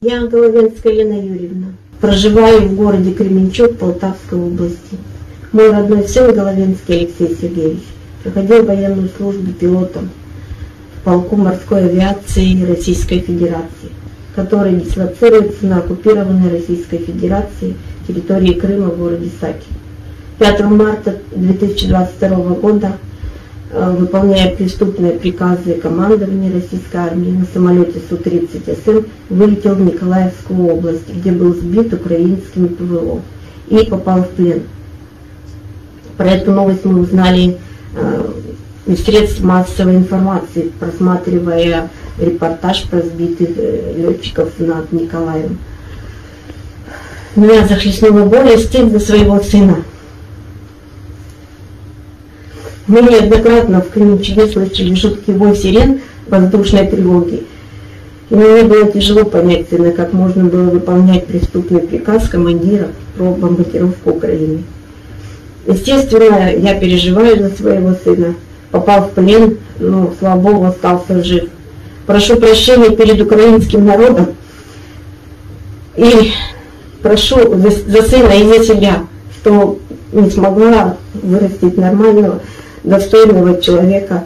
Я Головенская Елена Юрьевна. Проживаю в городе Кременчук Полтавской области. Мой родной сын Головенский Алексей Сергеевич проходил военную службу пилотом в полку морской авиации Российской Федерации, который дислоцируется на оккупированной Российской Федерации территории Крыма в городе Саки. 5 марта 2022 года выполняя преступные приказы командования российской армии, на самолете Су-30СМ вылетел в Николаевскую область, где был сбит украинскими ПВО и попал в плен. Про эту новость мы узнали э, из средств массовой информации, просматривая репортаж про сбитых э, летчиков над Николаем. Меня захлестнула боль и стыд за своего сына. Мы неоднократно в Кременчуге слышали жуткий вой сирен воздушной тревоги. И мне было тяжело понять как можно было выполнять преступный приказ командира про бомбардировку Украины. Естественно, я переживаю за своего сына. Попал в плен, но, слава Богу, остался жив. Прошу прощения перед украинским народом и прошу за сына и за себя, что не смогла вырастить нормального достойного человека.